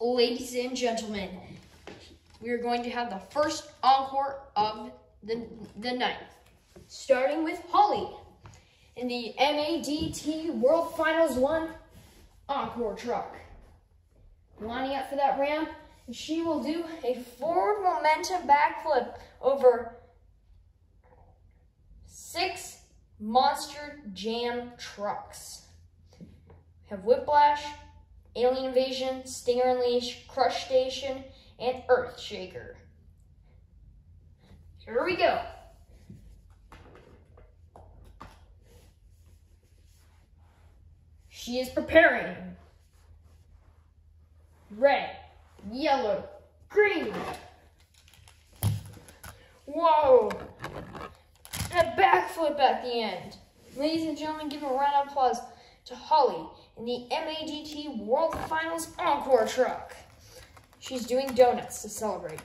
ladies and gentlemen, we are going to have the first encore of the, the night, starting with Holly in the MADT World Finals 1 Encore truck. Lining up for that ramp, and she will do a forward momentum backflip over six Monster Jam trucks. We have Whiplash, Alien Invasion, Stinger Unleash, Crush Station, and Earth Shaker. Here we go. She is preparing. Red, yellow, green. Whoa! And a backflip at the end. Ladies and gentlemen, give a round of applause to Holly in the MADT World Finals Encore truck. She's doing donuts to celebrate.